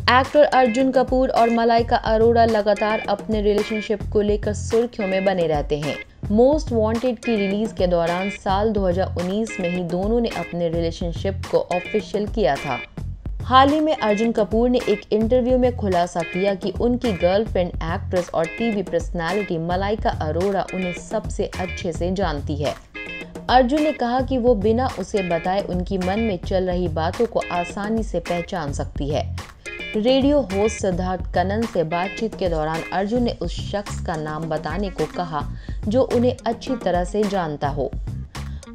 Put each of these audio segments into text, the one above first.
Actor Arjun Kapoor और मलाइका अरोड़ा लगातार अपने रिलेशनशिप को लेकर सुर्खियों में बने रहते हैं। मोस्ट वांटेड की रिलीज़ के दौरान साल 2019 में ही दोनों ने अपने रिलेशनशिप को ऑफिशियल किया था। हाल ही में अर्जुन कपूर ने एक इंटरव्यू में खुलासा किया कि उनकी गर्लफ्रेंड एक्ट्रेस और टीवी पर्सनालिटी मलाइका अरोड़ा उन्हें सबसे अच्छे से जानती है। अर्जुन ने कहा कि वो बिना उसे बताए उनकी मन में चल रही बातों को आसानी से पहचान सकती है। रेडियो होस्ट सिद्धार्थ कनन से बातचीत के दौरान अर्जुन ने उस शख्स का नाम बताने को कहा, जो उन्हें अच्छी तरह से जानता हो।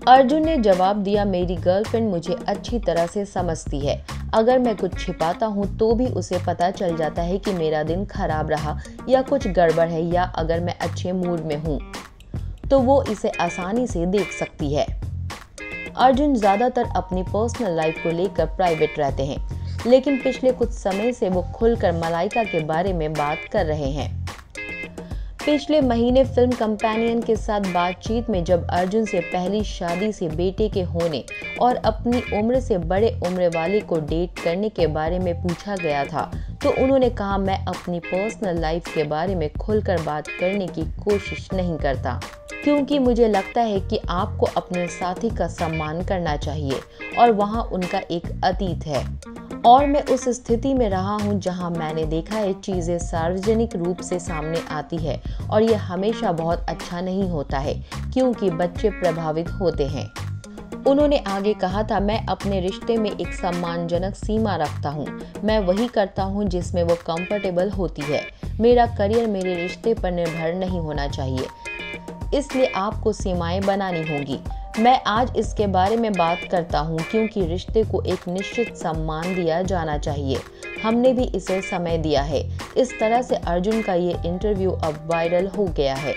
अर्जुन ने जवाब दिया, मेरी गर्लफ्रेंड मुझे अच्छी तरह से समझती है। अगर मैं कुछ छिपाता हूँ तो भी उसे पता चल जाता है कि मेरा दिन खराब रहा या कुछ गड़बड़ है या अगर मैं अच्छे मूड में हूँ तो वो इसे आसानी से देख सकती है। अर्जुन ज़्यादातर अपनी पर्सनल लाइफ को लेकर प्राइवेट रहते हैं। लेकिन पिछले कुछ समय से वो खुलकर मलाइका के बारे में बात कर रहे हैं। पिछले महीने फ़िल्म कंपेनियन के साथ बातचीत में जब अर्जुन से पहली शादी से बेटे के होने और अपनी उम्र से बड़े उम्र वाले को डेट करने के बारे में पूछा गया था तो उन्होंने कहा, मैं अपनी पर्सनल लाइफ के बारे में खुलकर बात करने की कोशिश नहीं करता, क्योंकि मुझे लगता है कि आपको अपने साथी का सम्मान करना चाहिए और वहाँ उनका एक अतीत है। और मैं उस स्थिति में रहा हूँ जहाँ मैंने देखा है चीज़ें सार्वजनिक रूप से सामने आती है और ये हमेशा बहुत अच्छा नहीं होता है, क्योंकि बच्चे प्रभावित होते हैं। उन्होंने आगे कहा था, मैं अपने रिश्ते में एक सम्मानजनक सीमा रखता हूँ। मैं वही करता हूँ जिसमें वो कंफर्टेबल होती है। मेरा करियर मेरे रिश्ते पर निर्भर नहीं होना चाहिए। इसलिए आपको सीमाएँ बनानी होंगी। मैं आज इसके बारे में बात करता हूँ, क्योंकि रिश्ते को एक निश्चित सम्मान दिया जाना चाहिए। हमने भी इसे समय दिया है। इस तरह से अर्जुन का ये इंटरव्यू अब वायरल हो गया है।